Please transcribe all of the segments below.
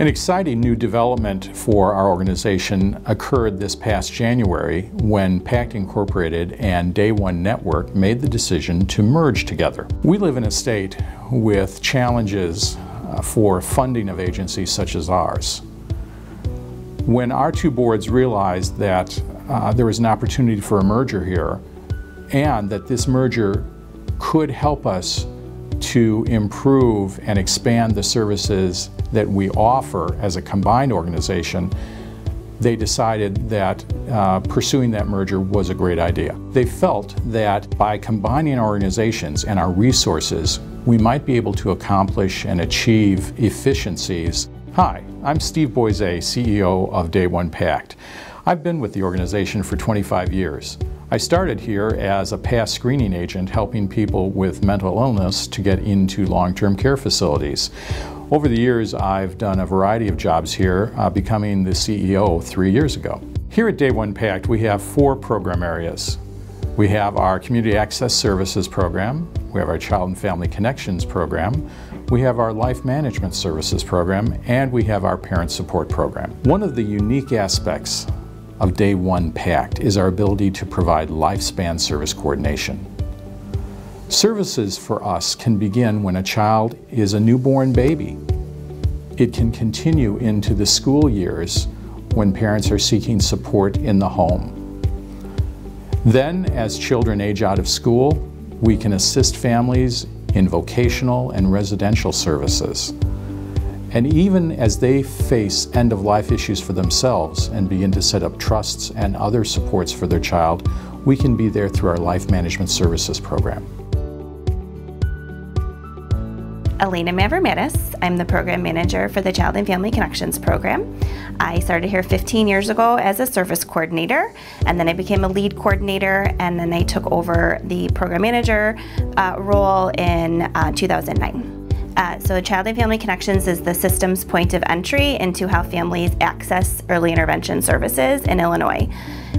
An exciting new development for our organization occurred this past January when PACT Incorporated and Day One Network made the decision to merge together. We live in a state with challenges uh, for funding of agencies such as ours. When our two boards realized that uh, there was an opportunity for a merger here and that this merger could help us to improve and expand the services that we offer as a combined organization, they decided that uh, pursuing that merger was a great idea. They felt that by combining our organizations and our resources, we might be able to accomplish and achieve efficiencies. Hi, I'm Steve Boise, CEO of Day One Pact. I've been with the organization for 25 years. I started here as a PAS screening agent helping people with mental illness to get into long-term care facilities. Over the years, I've done a variety of jobs here, uh, becoming the CEO three years ago. Here at Day One Pact, we have four program areas. We have our Community Access Services program, we have our Child and Family Connections program, we have our Life Management Services program, and we have our Parent Support program. One of the unique aspects of Day One Pact is our ability to provide lifespan service coordination. Services for us can begin when a child is a newborn baby. It can continue into the school years when parents are seeking support in the home. Then, as children age out of school, we can assist families in vocational and residential services. And even as they face end of life issues for themselves and begin to set up trusts and other supports for their child, we can be there through our Life Management Services program. Elena Mavromatis. I'm the program manager for the Child and Family Connections program. I started here 15 years ago as a service coordinator, and then I became a lead coordinator, and then I took over the program manager uh, role in uh, 2009. Uh, so Child and Family Connections is the system's point of entry into how families access early intervention services in Illinois.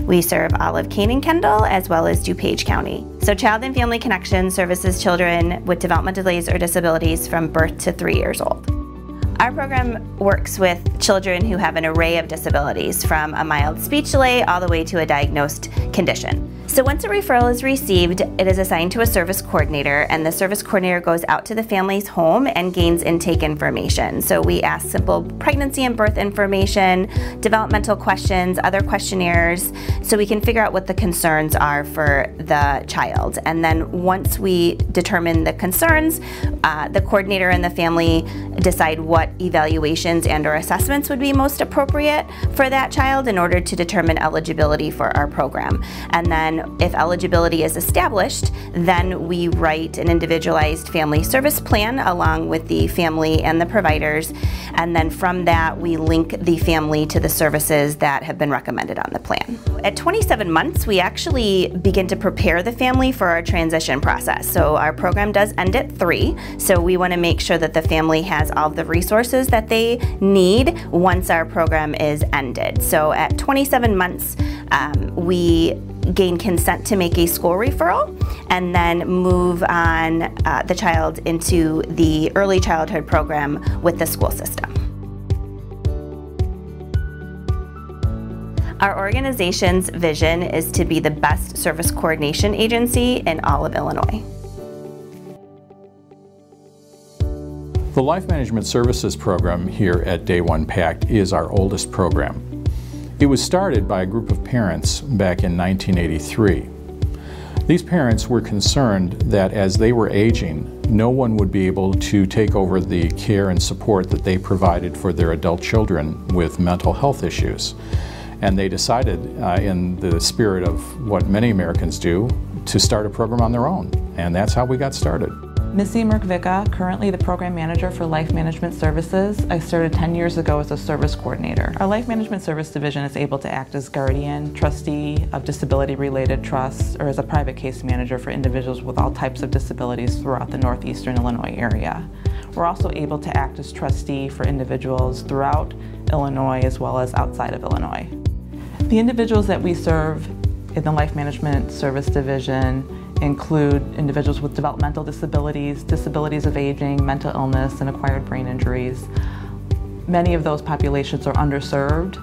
We serve Olive, Kane, and Kendall, as well as DuPage County. So Child and Family Connections services children with developmental delays or disabilities from birth to three years old. Our program works with children who have an array of disabilities, from a mild speech delay all the way to a diagnosed condition. So once a referral is received, it is assigned to a service coordinator and the service coordinator goes out to the family's home and gains intake information. So we ask simple pregnancy and birth information, developmental questions, other questionnaires, so we can figure out what the concerns are for the child. And then once we determine the concerns, uh, the coordinator and the family decide what evaluations and or assessments would be most appropriate for that child in order to determine eligibility for our program. And then if eligibility is established, then we write an individualized family service plan along with the family and the providers. And then from that, we link the family to the services that have been recommended on the plan. At 27 months, we actually begin to prepare the family for our transition process. So our program does end at three. So we want to make sure that the family has all the resources that they need once our program is ended. So at 27 months, um, we gain consent to make a school referral and then move on uh, the child into the early childhood program with the school system. Our organization's vision is to be the best service coordination agency in all of Illinois. The Life Management Services program here at Day One Pact is our oldest program. It was started by a group of parents back in 1983. These parents were concerned that as they were aging, no one would be able to take over the care and support that they provided for their adult children with mental health issues. And they decided, uh, in the spirit of what many Americans do, to start a program on their own. And that's how we got started. Missy Merkvika, currently the Program Manager for Life Management Services. I started 10 years ago as a service coordinator. Our Life Management Service Division is able to act as guardian, trustee of disability-related trusts, or as a private case manager for individuals with all types of disabilities throughout the northeastern Illinois area. We're also able to act as trustee for individuals throughout Illinois as well as outside of Illinois. The individuals that we serve in the Life Management Service Division include individuals with developmental disabilities, disabilities of aging, mental illness, and acquired brain injuries. many of those populations are underserved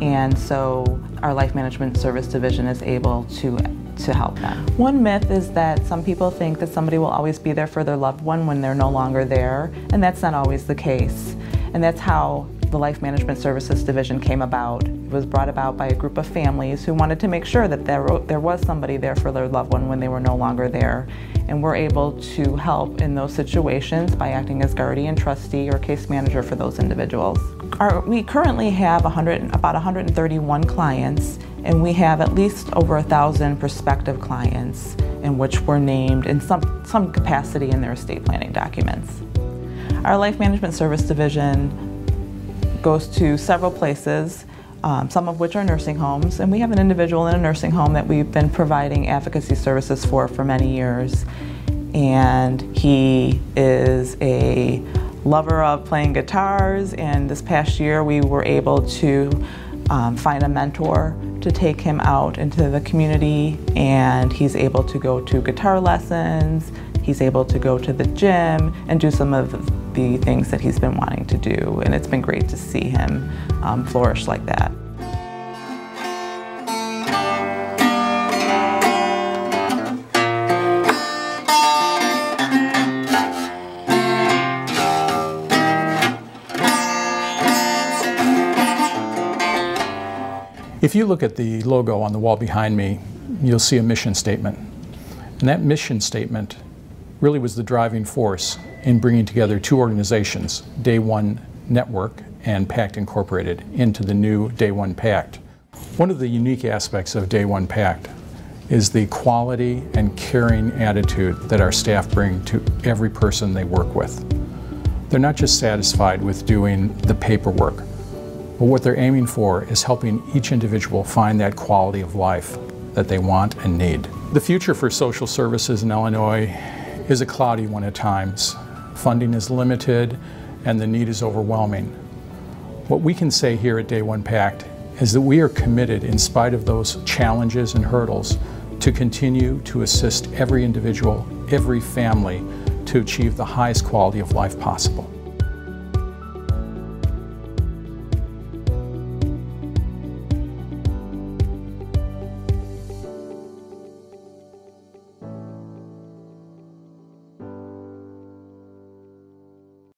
and so our life management service division is able to to help them. One myth is that some people think that somebody will always be there for their loved one when they're no longer there, and that's not always the case. And that's how the Life Management Services Division came about. It was brought about by a group of families who wanted to make sure that there, there was somebody there for their loved one when they were no longer there. And we're able to help in those situations by acting as guardian, trustee, or case manager for those individuals. Our, we currently have 100, about 131 clients and we have at least over a thousand prospective clients in which we're named in some, some capacity in their estate planning documents. Our Life Management Service Division goes to several places, um, some of which are nursing homes, and we have an individual in a nursing home that we've been providing advocacy services for for many years. And he is a lover of playing guitars, and this past year we were able to um, find a mentor to take him out into the community, and he's able to go to guitar lessons, he's able to go to the gym and do some of the things that he's been wanting to do. And it's been great to see him um, flourish like that. If you look at the logo on the wall behind me, you'll see a mission statement. And that mission statement really was the driving force in bringing together two organizations, Day One Network and PACT Incorporated, into the new Day One Pact. One of the unique aspects of Day One Pact is the quality and caring attitude that our staff bring to every person they work with. They're not just satisfied with doing the paperwork, but what they're aiming for is helping each individual find that quality of life that they want and need. The future for social services in Illinois is a cloudy one at times. Funding is limited and the need is overwhelming. What we can say here at Day One Pact is that we are committed, in spite of those challenges and hurdles, to continue to assist every individual, every family, to achieve the highest quality of life possible.